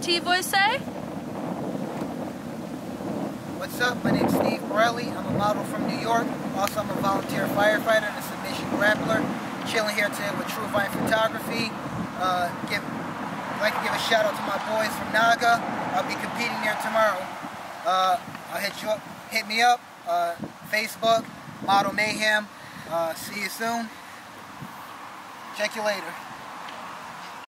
T-Boy say? What's up? My name's Steve Morelli. I'm a model from New York. Also, I'm a volunteer firefighter and a submission grappler. Chilling here today with True Vine Photography. Uh, give, I'd like to give a shout out to my boys from NAGA. I'll be competing there tomorrow. Uh, I'll hit you up, hit me up. Uh, Facebook, Model Mayhem. Uh, see you soon. Check you later.